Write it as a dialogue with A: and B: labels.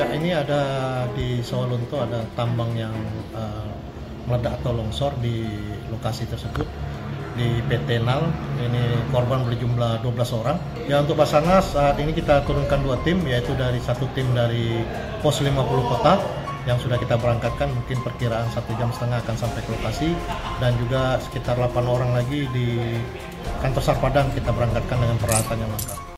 A: Ya ini ada tambang yang uh, meledak atau longsor di lokasi tersebut di PT NAL. Ini korban berjumlah 12 orang. Ya untuk Basarnas saat ini kita turunkan dua tim yaitu dari satu tim dari pos 50 kota yang sudah kita berangkatkan mungkin perkiraan satu jam setengah akan sampai ke lokasi dan juga sekitar 8 orang lagi di kantor Sarpadang kita berangkatkan dengan peralatan yang lengkap.